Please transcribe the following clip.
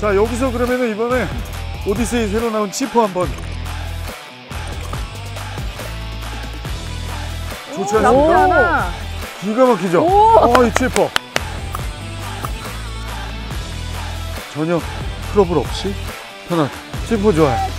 자 여기서 그러면은 이번에 오디세이 새로 나온 치퍼 한번. 좋지 않습니까? 기가 막히죠? 어이 치퍼 전혀 트러블 없이 편하게. 치퍼 좋아요.